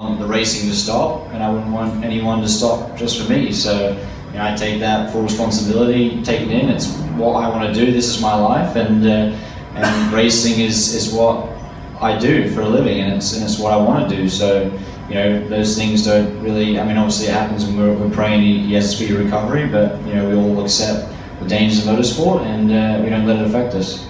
want the racing to stop, and I wouldn't want anyone to stop just for me. So, you know, I take that full responsibility, take it in. It's what I want to do. This is my life, and uh, and racing is, is what I do for a living, and it's and it's what I want to do. So, you know, those things don't really. I mean, obviously it happens, and we're, we're praying he, he has a speedy recovery. But you know, we all accept the dangers of motorsport, and uh, we don't let it affect us.